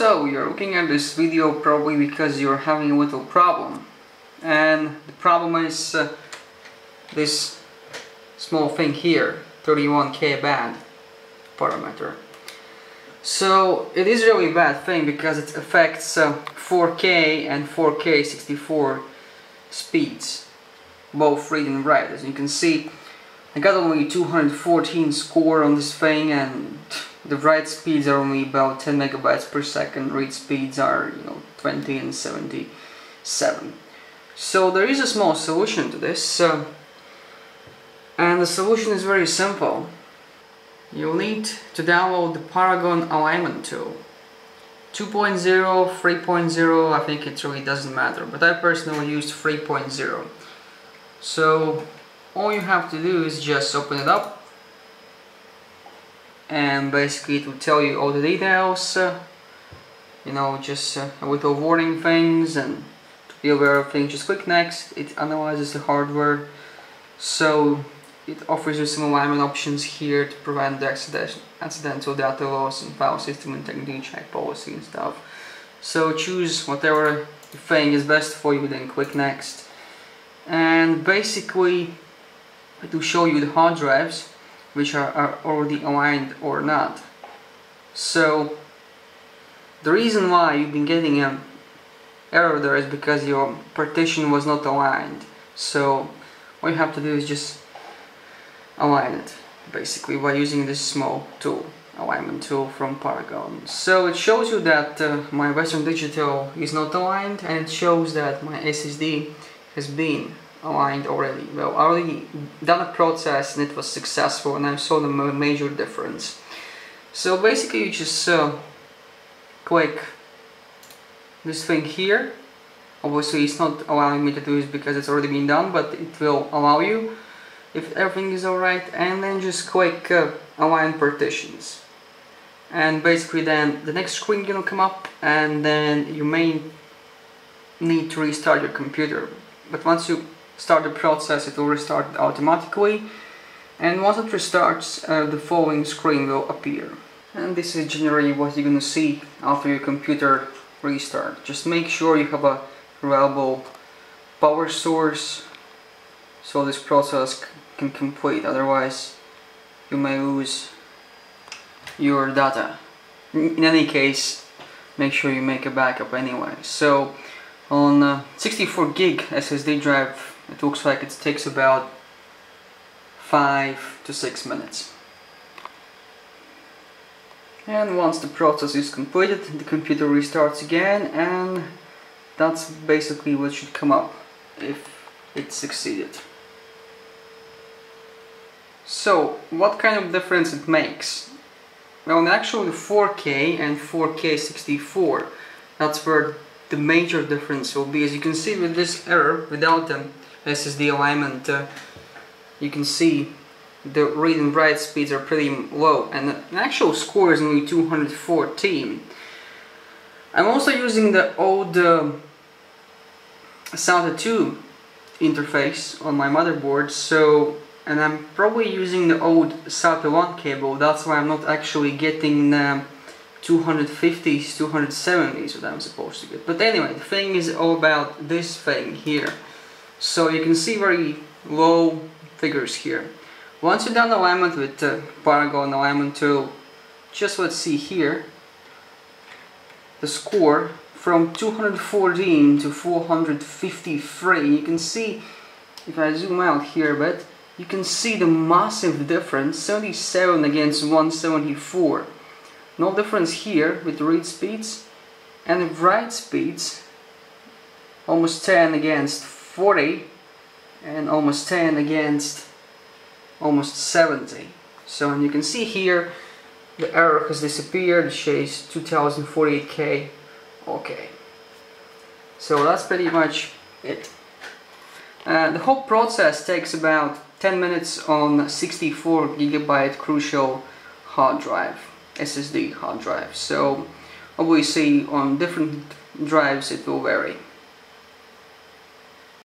So you're looking at this video probably because you're having a little problem. And the problem is uh, this small thing here 31k bad parameter. So it is really a bad thing because it affects uh, 4k and 4k 64 speeds both read and write as you can see I got only 214 score on this thing and the write speeds are only about 10 megabytes per second, read speeds are you know 20 and 77. So there is a small solution to this uh, and the solution is very simple. You'll need to download the Paragon alignment tool. 2.0, 3.0, I think it really doesn't matter, but I personally used 3.0. So all you have to do is just open it up and basically it will tell you all the details uh, you know just uh, with warning things and to be aware of things just click next. It analyzes the hardware. So it offers you some alignment options here to prevent the accidental data loss and file system integrity check policy and stuff. So choose whatever thing is best for you then click next. And basically it will show you the hard drives which are, are already aligned or not. So the reason why you've been getting an error there is because your partition was not aligned. So what you have to do is just align it basically by using this small tool alignment tool from Paragon. So it shows you that uh, my Western Digital is not aligned and it shows that my SSD has been aligned already. Well, I already done a process and it was successful and I saw the major difference. So basically you just uh, click this thing here. Obviously it's not allowing me to do this because it's already been done, but it will allow you if everything is alright and then just click uh, align partitions and basically then the next screen gonna come up and then you may need to restart your computer but once you start the process it will restart automatically. And once it restarts uh, the following screen will appear. And this is generally what you're gonna see after your computer restart. Just make sure you have a reliable power source so this process can complete. Otherwise you may lose your data. In any case make sure you make a backup anyway. So on uh, 64 gig SSD drive it looks like it takes about 5 to 6 minutes. And once the process is completed, the computer restarts again and that's basically what should come up if it succeeded. So, what kind of difference it makes? Well, actually 4K and 4K 64, that's where the major difference will be. As you can see with this error, without them, SSD alignment uh, you can see the read and write speeds are pretty low and the actual score is only 214 I'm also using the old uh, SATA 2 interface on my motherboard so and I'm probably using the old SATA 1 cable. That's why I'm not actually getting the 250s, 270s that I'm supposed to get. But anyway the thing is all about this thing here so you can see very low figures here. Once you're done the alignment with the Paragon alignment tool, just let's see here, the score from 214 to 453. You can see, if I zoom out here a bit, you can see the massive difference, 77 against 174. No difference here with read speeds, and write speeds, almost 10 against 40 and almost 10 against almost 70 so and you can see here the error has disappeared it shows 2048k okay. So that's pretty much it. Uh, the whole process takes about 10 minutes on 64 gigabyte Crucial hard drive SSD hard drive. So obviously on different drives it will vary